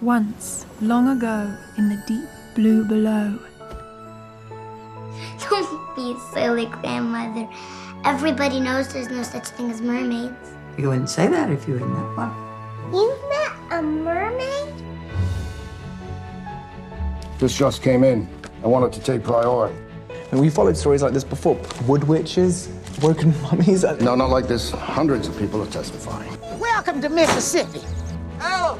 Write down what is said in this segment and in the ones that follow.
Once, long ago, in the deep blue below. Don't be silly, grandmother. Everybody knows there's no such thing as mermaids. You wouldn't say that if you had met one. You've met a mermaid? This just came in. I wanted to take priority. And we followed stories like this before. Wood witches, woken mummies. No, not like this. Hundreds of people are testifying. Welcome to Mississippi. Help!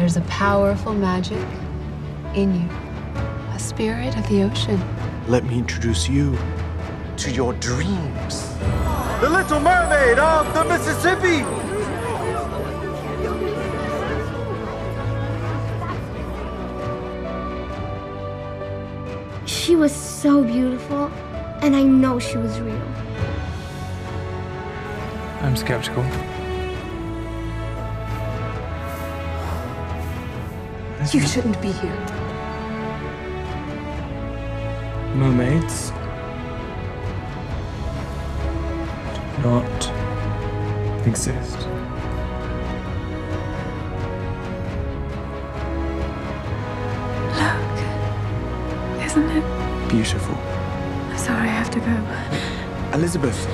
There's a powerful magic in you, a spirit of the ocean. Let me introduce you to your dreams. The Little Mermaid of the Mississippi! She was so beautiful, and I know she was real. I'm skeptical. You shouldn't be here. Mermaids do not exist. Look. Isn't it? Beautiful. I'm sorry, I have to go. Elizabeth.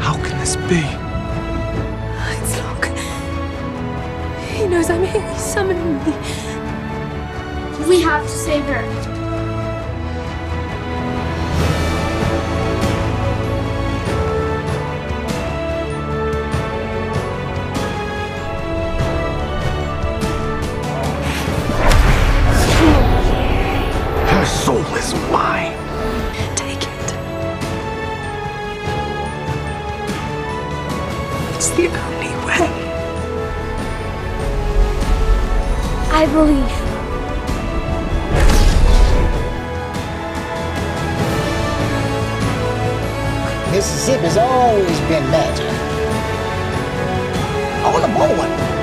How can this be? Knows I'm here. He's summoning me. We have to save her. Her soul is mine. Take it. It's the I believe. Mississippi's always been magic. All aboard.